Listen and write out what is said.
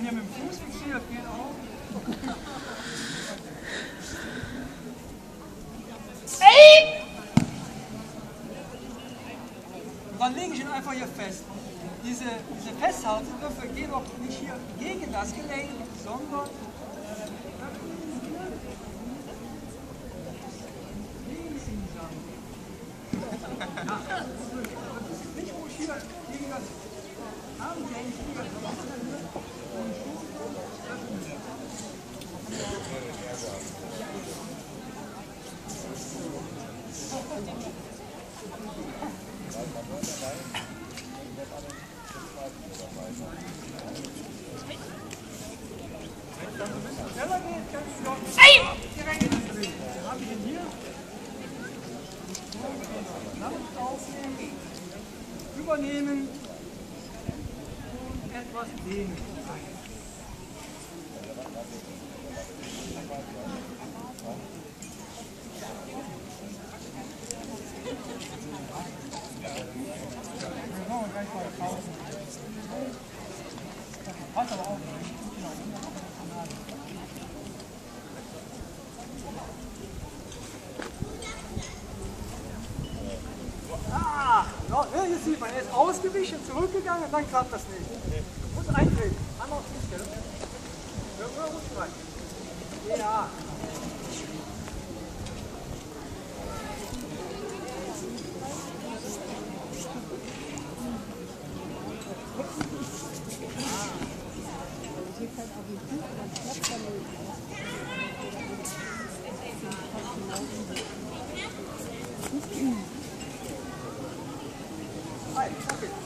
hier mit dem Fuß fixiert, geht auch. Und dann lege ich ihn einfach hier fest. Diese, diese Festhaltegriffe gehen auch nicht hier gegen das Gelenk, sondern nicht wo ich hier gegen das Armgelenk schneller geht, kann ich noch direkt ins Gelenk. Dann habe ich ihn hier. Sanft aufnehmen, übernehmen und etwas dehnen. Ah, sieht man, er ist ausgewichen, zurückgegangen und dann klappt das nicht. Muss eintreten. Hand auf Fuß, gell? Ja, ja, gut rein. Ja. Hey, fuck it.